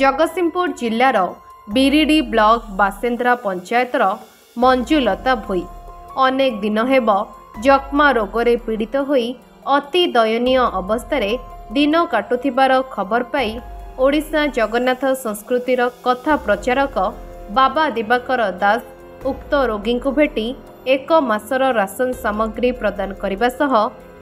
ଜଗତସିଂହପୁର ଜିଲ୍ଲାର ବିରିଡି ବ୍ଲକ ବାସେନ୍ଦ୍ରା ପଞ୍ଚାୟତର ମଞ୍ଜୁଲତା ଭୋଇ। ଅନେକ ଦିନ ହେବ ଯକ୍ଷ୍ମା ରୋଗରେ ପୀଡ଼ିତ ହୋଇ ଅତି ଦୟନୀୟ ଅବସ୍ଥାରେ ଦିନ କାଟୁଥିବାର ଖବର ପାଇ ଓଡ଼ିଶା ଜଗନ୍ନାଥ ସଂସ୍କୃତିର କଥା ପ୍ରଚାରକ ବାବା ଦିବାକର ଦାସ ଉକ୍ତ ରୋଗୀଙ୍କୁ ଭେଟି ଏକ ମାସର ରାସନ ସାମଗ୍ରୀ ପ୍ରଦାନ କରିବା ସହ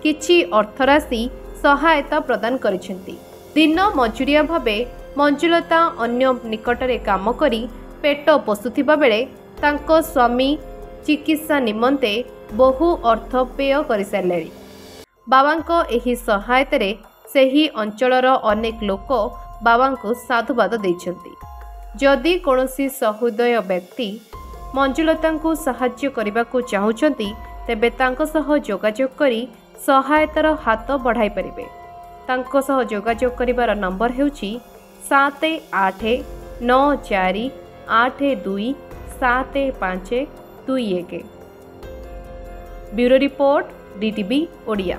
କିଛି ଅର୍ଥରାଶି ସହାୟତା ପ୍ରଦାନ କରିଛନ୍ତି। ଦିନ ମଜୁରିଆ ଭାବେ ମଞ୍ଜୁଲତା ଅନ୍ୟ ନିକଟରେ କାମ କରି ପେଟ ପୋଷୁଥିବା ବେଳେ ତାଙ୍କ ସ୍ୱାମୀ ଚିକିତ୍ସା ନିମନ୍ତେ ବହୁ ଅର୍ଥ ବ୍ୟୟ କରିସାରିଲେଣି। ବାବାଙ୍କ ଏହି ସହାୟତାରେ ସେହି ଅଞ୍ଚଳର ଅନେକ ଲୋକ ବାବାଙ୍କୁ ସାଧୁବାଦ ଦେଇଛନ୍ତି। ଯଦି କୌଣସି ସହୃଦୟ ବ୍ୟକ୍ତି ମଞ୍ଜୁଲତାଙ୍କୁ ସାହାଯ୍ୟ କରିବାକୁ ଚାହୁଁଛନ୍ତି ତେବେ ତାଙ୍କ ସହ ଯୋଗାଯୋଗ କରି ସହାୟତାର ହାତ ବଢ଼ାଇ ପାରିବେ। ତାଙ୍କ ସହ ଯୋଗାଯୋଗ କରିବାର ନମ୍ବର ହେଉଛି ସାତ ଆଠ ନଅ ଚାରି ଆଠ ଦୁଇ ସାତ ପାଞ୍ଚ ଦୁଇ ଏକ ବ୍ୟୁରୋ ରିପୋର୍ଟ ଡିଟିଭି ଓଡ଼ିଆ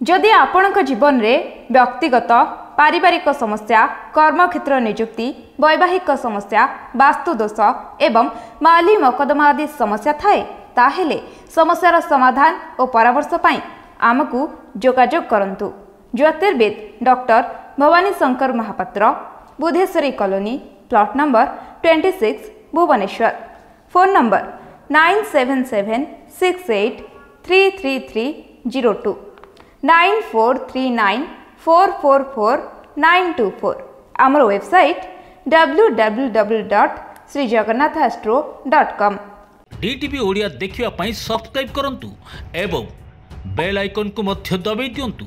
ଯଦି ଆପଣଙ୍କ ଜୀବନରେ ବ୍ୟକ୍ତିଗତ ପାରିବାରିକ ସମସ୍ୟା କର୍ମକ୍ଷେତ୍ର ନିଯୁକ୍ତି ବୈବାହିକ ସମସ୍ୟା ବାସ୍ତୁଦୋଷ ଏବଂ ମାଲି ମକଦ୍ଦମା ଆଦି ସମସ୍ୟା ଥାଏ ତାହେଲେ ସମସ୍ୟାର ସମାଧାନ ଓ ପରାମର୍ଶ ପାଇଁ ଆମକୁ ଯୋଗାଯୋଗ କରନ୍ତୁ ଜ୍ୟୋତିର୍ବିଦ doctor Bhabani Shankar Mahapatra Budheswari colony plot number twenty six Bhubaneswar phone number nine seven seven six eight three three three zero two nine four three nine four four four nine two four ଆମର website W W W dot Shri Jagannath astro dot com DTV Odia ଦେଖିବା ପାଇଁ subscribe କରନ୍ତୁ ଏବଂ bail ଆଇକନ୍କୁ ମଧ୍ୟ ଦବାଇ ଦିଅନ୍ତୁ